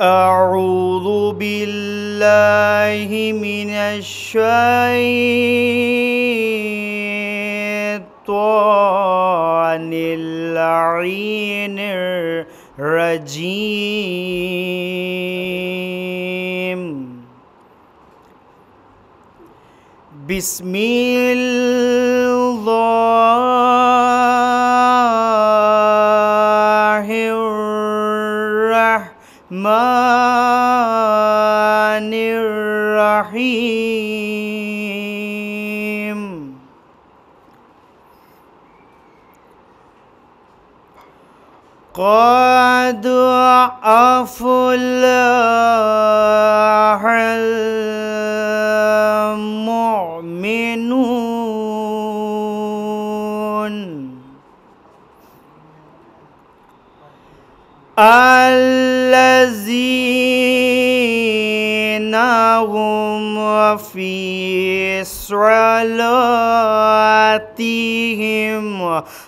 أعوذ بالله من الشيطان اللعين الرجيم. بسم الله الرحمن الرحيم. قد أفلح المؤمنون. الذين هم في صلاتهم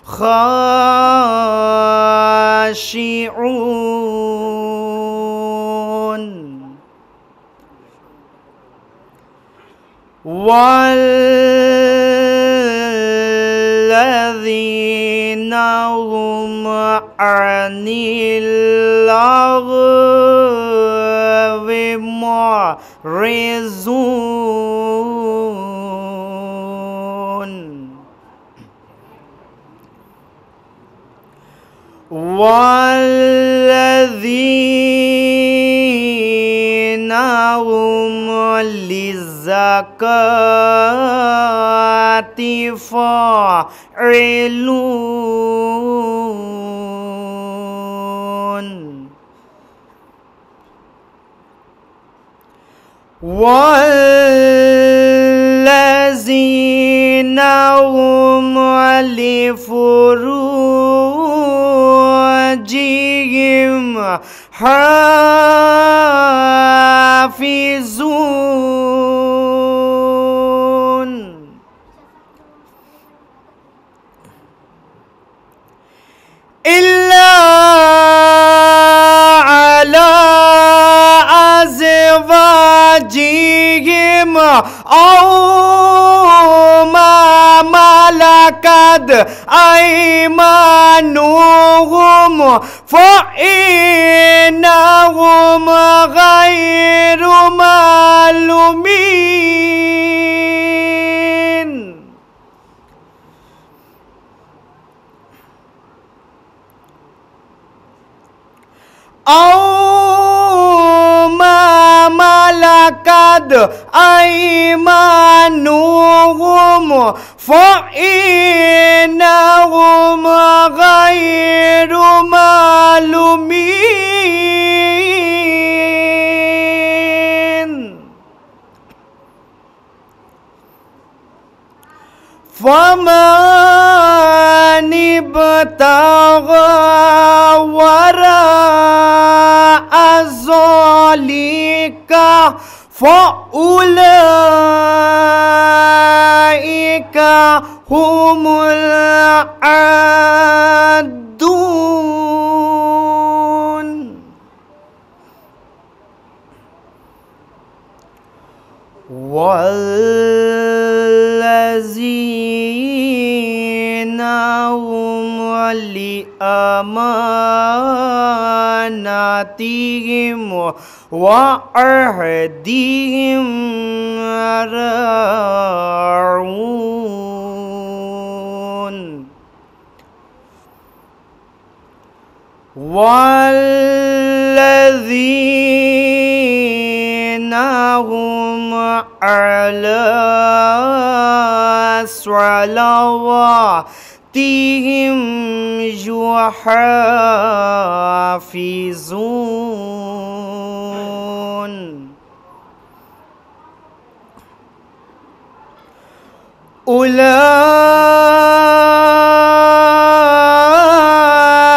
خاشعون. والذين هم عن اللغو معرضون. والذين هم للزكاة فاعلون. والذين هم لفروجهم حافظون. إلا على أزواجهم أو ما ملكت أيمانهم فإنهم ملكت أيمانهم فإنهم غير معلومين. فمن ابتغى وراء ذلك فأولئك هم العادون لأماناتهم وعهدهم راعون. والذين هم على صلواتهم يحافظون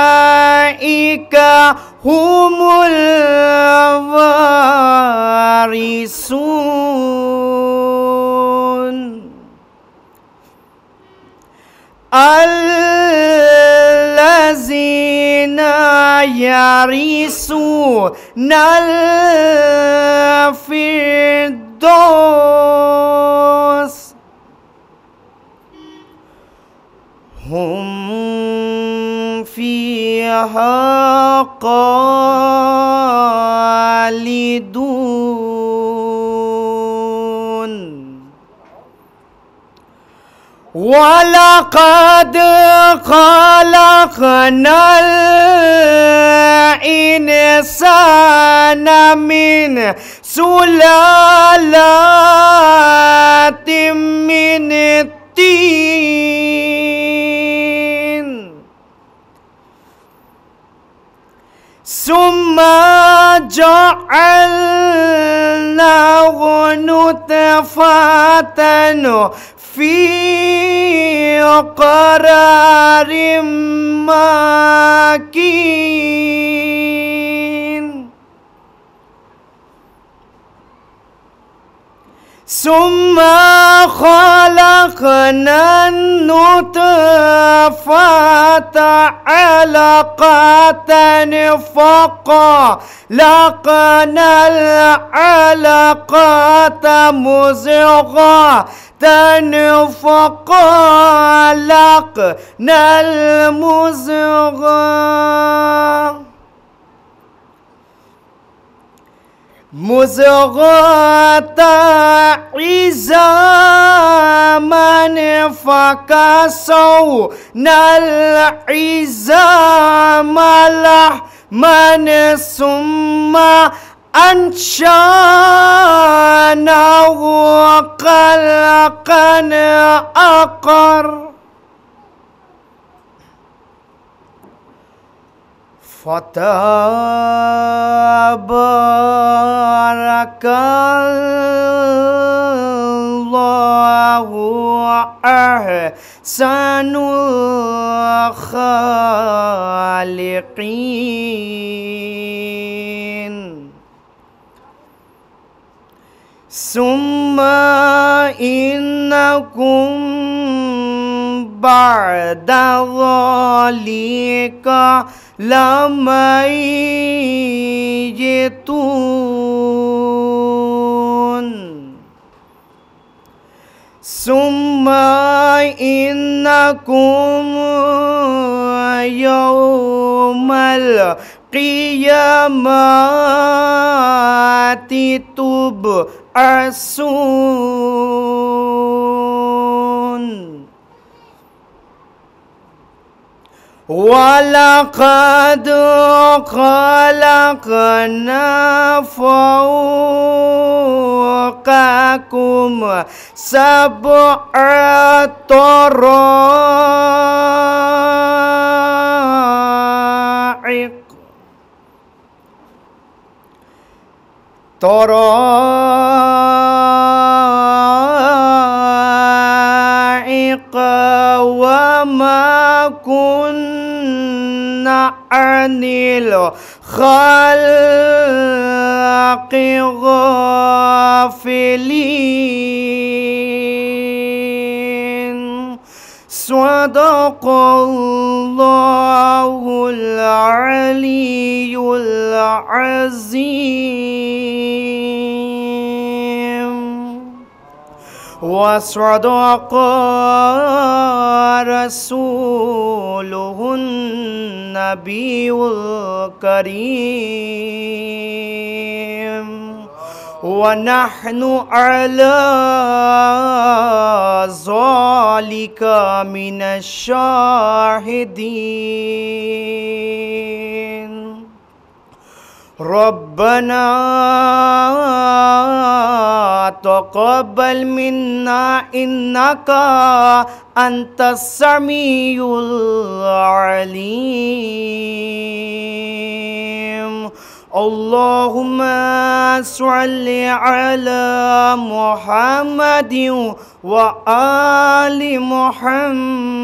أولئك هم يرثون الفردوس هم فيها خالدون ولقد خلقنا الإنسان من سلالات من الطين. ثم جعلناه نطفة في قرار مكين ثم خلقنا النطفة علقة فخلقنا العلقة مزغة. فخلقنا المزغة. مزغة عزاما فكسونا العزام لحما ثم أنشأناه خلقا آخر فتبارك الله أحسن الخالقين. ثم إنكم بعد ذلك لميتون ثم إنكم يوم القيامة تبعثون۔ ولقد خلقنا فوقكم سبع طرائق. طرائق. عن الخلق غافلين. صدق الله العلي العظيم. وصدق رسوله النبي الكريم. ونحن على ذلك من الشاهدين. ربنا تقبل منا إنك أنت السميع العليم. اللهم صل على محمد وآل محمد.